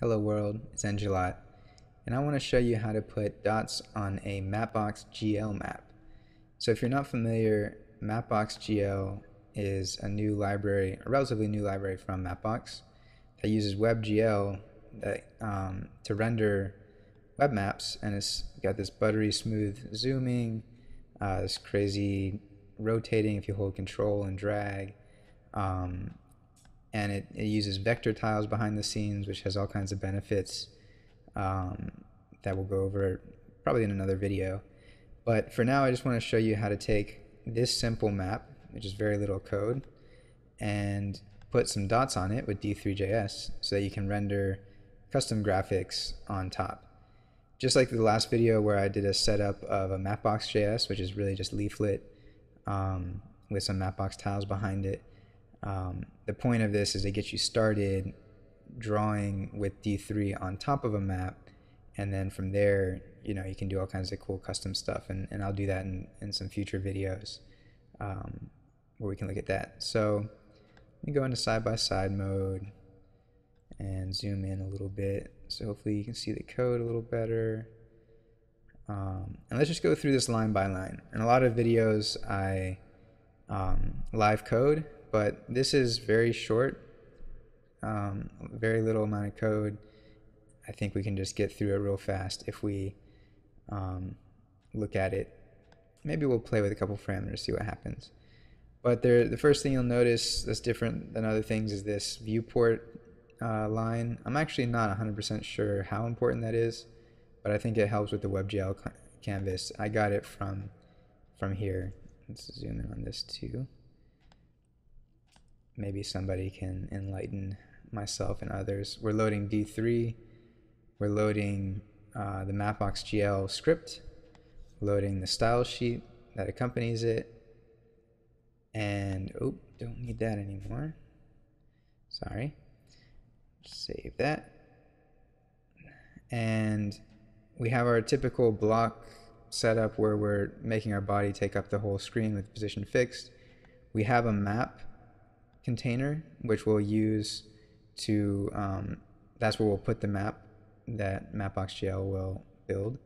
Hello world, it's enjalot, and I want to show you how to put dots on a Mapbox GL map. So if you're not familiar, Mapbox GL is a new library, a relatively new library from Mapbox that uses WebGL that, um, to render web maps, and it's got this buttery smooth zooming, uh, this crazy rotating if you hold control and drag, um, and it, it uses vector tiles behind the scenes, which has all kinds of benefits um, that we'll go over probably in another video. But for now, I just want to show you how to take this simple map, which is very little code, and put some dots on it with D3JS so that you can render custom graphics on top. Just like the last video where I did a setup of a Mapbox.js, which is really just leaflet um, with some Mapbox tiles behind it, um, the point of this is to get you started drawing with D3 on top of a map, and then from there, you know, you can do all kinds of cool custom stuff, and, and I'll do that in, in some future videos um, where we can look at that. So let me go into side-by-side -side mode and zoom in a little bit, so hopefully you can see the code a little better. Um, and let's just go through this line by line. In a lot of videos, I um, live code, but this is very short, um, very little amount of code. I think we can just get through it real fast if we um, look at it. Maybe we'll play with a couple parameters, see what happens. But there, the first thing you'll notice that's different than other things is this viewport uh, line. I'm actually not 100% sure how important that is, but I think it helps with the WebGL canvas. I got it from from here. Let's zoom in on this too maybe somebody can enlighten myself and others. We're loading D3. We're loading uh, the Mapbox GL script, loading the style sheet that accompanies it. And, oh, don't need that anymore. Sorry. Save that. And we have our typical block setup where we're making our body take up the whole screen with position fixed. We have a map container, which we'll use to, um, that's where we'll put the map that Mapbox.gl will build.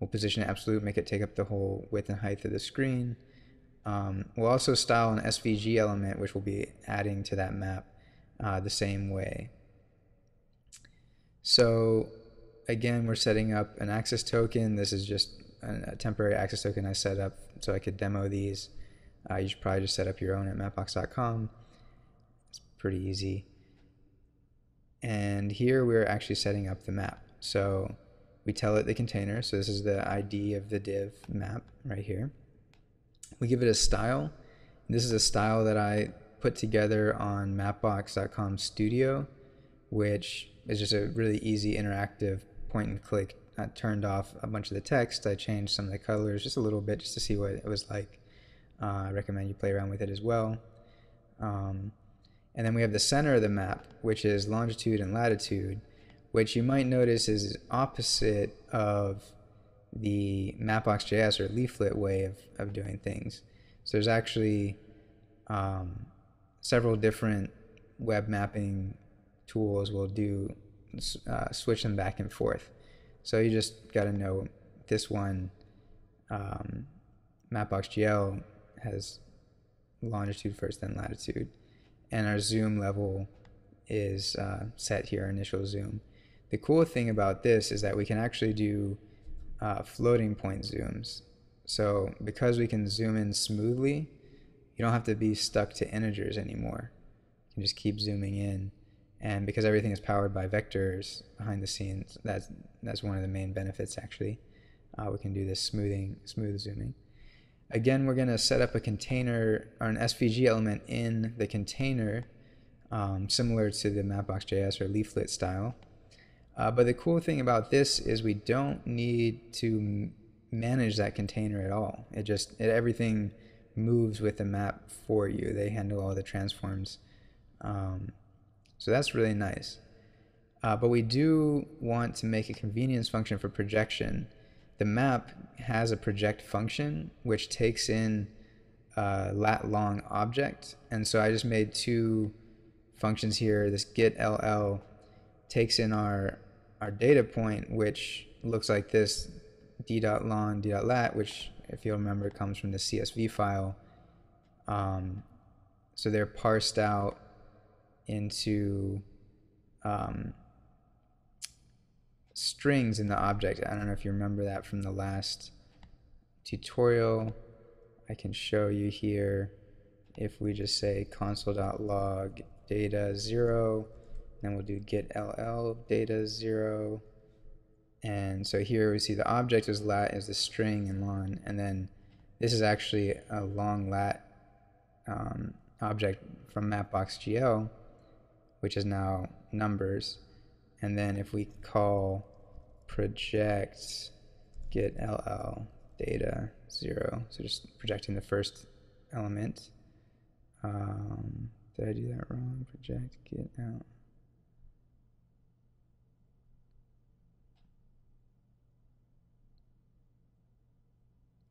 We'll position it absolute, make it take up the whole width and height of the screen. Um, we'll also style an SVG element, which we'll be adding to that map uh, the same way. So again, we're setting up an access token. This is just a temporary access token I set up so I could demo these. Uh, you should probably just set up your own at mapbox.com pretty easy. And here we're actually setting up the map. So we tell it the container. So this is the ID of the div map right here. We give it a style. This is a style that I put together on mapbox.com studio, which is just a really easy interactive point and click. I turned off a bunch of the text. I changed some of the colors just a little bit just to see what it was like. Uh, I recommend you play around with it as well. Um, and then we have the center of the map, which is longitude and latitude, which you might notice is opposite of the Mapbox.js or leaflet way of, of doing things. So there's actually um, several different web mapping tools will do uh, switch them back and forth. So you just got to know this one um, Mapbox.gl has longitude first, then latitude and our zoom level is uh, set here, initial zoom. The cool thing about this is that we can actually do uh, floating point zooms. So because we can zoom in smoothly, you don't have to be stuck to integers anymore. You can just keep zooming in. And because everything is powered by vectors behind the scenes, that's, that's one of the main benefits actually. Uh, we can do this smoothing, smooth zooming. Again, we're going to set up a container or an SVG element in the container, um, similar to the Mapbox.js or leaflet style. Uh, but the cool thing about this is we don't need to manage that container at all. It just it, everything moves with the map for you. They handle all the transforms. Um, so that's really nice. Uh, but we do want to make a convenience function for projection the map has a project function which takes in a lat long object. And so I just made two functions here, this get ll takes in our our data point, which looks like this d.lon d.lat, which if you'll remember comes from the CSV file. Um, so they're parsed out into um, strings in the object. I don't know if you remember that from the last tutorial. I can show you here if we just say console.log data 0 then we'll do get ll data 0 and so here we see the object is lat is the string in lon and then this is actually a long lat um, object from mapbox.gl which is now numbers and then if we call project get ll data 0 so just projecting the first element. Um, did I do that wrong? Project get out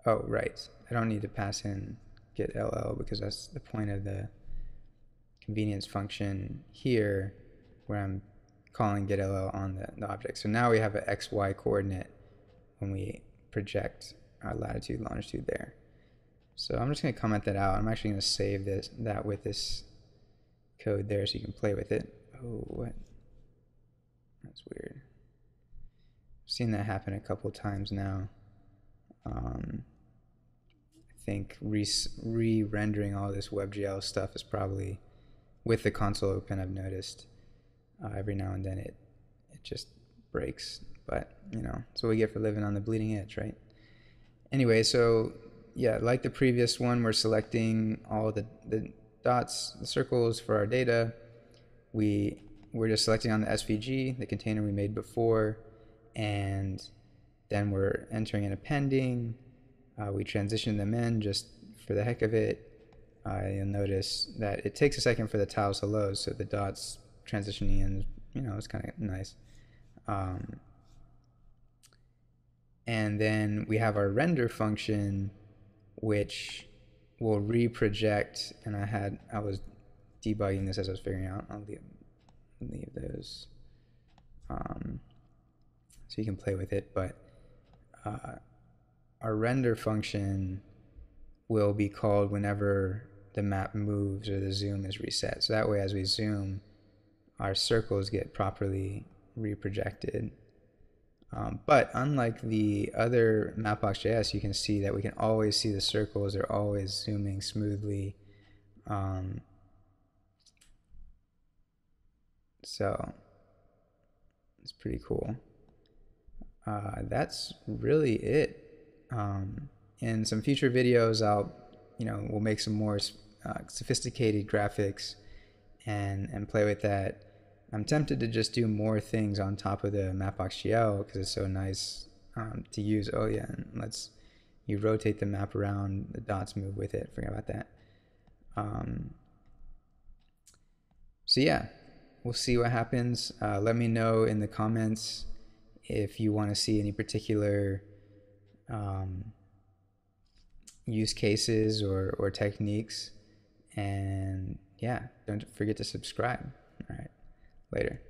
Oh, right. I don't need to pass in get LL because that's the point of the convenience function here where I'm calling get LL on the, the object. So now we have an XY coordinate when we project our latitude, longitude there. So I'm just going to comment that out. I'm actually going to save this that with this code there so you can play with it. Oh, what? That's weird. I've seen that happen a couple times now. Um, I think re-rendering all this WebGL stuff is probably, with the console open, I've noticed uh, every now and then it it just breaks. But you know, that's what we get for living on the bleeding edge, right? Anyway, so yeah, like the previous one, we're selecting all the the dots, the circles for our data. We we're just selecting on the SVG, the container we made before, and then we're entering an appending uh, we transition them in just for the heck of it. Uh, you'll notice that it takes a second for the tiles to load, so the dots transitioning in, you know, it's kind of nice. Um, and then we have our render function, which will reproject. And I had I was debugging this as I was figuring out. I'll leave, leave those, um, so you can play with it. But uh, our render function will be called whenever the map moves or the zoom is reset. So that way as we zoom, our circles get properly reprojected. Um, but unlike the other Mapbox.js, you can see that we can always see the circles. They're always zooming smoothly. Um, so it's pretty cool. Uh, that's really it um, in some future videos, I'll, you know, we'll make some more uh, sophisticated graphics and and play with that. I'm tempted to just do more things on top of the Mapbox.gl because it's so nice um, to use. Oh yeah, and let's you rotate the map around, the dots move with it. Forget about that. Um, so yeah, we'll see what happens. Uh, let me know in the comments if you want to see any particular um, use cases or, or techniques. And yeah, don't forget to subscribe. All right, later.